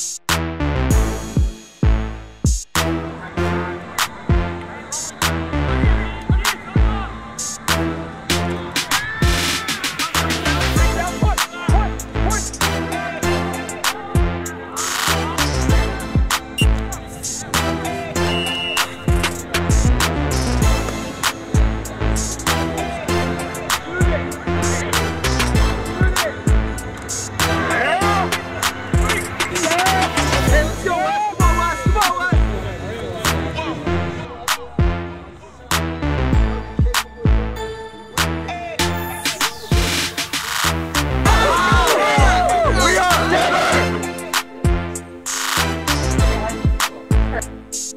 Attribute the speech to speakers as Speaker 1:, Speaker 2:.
Speaker 1: Thanks. Bye.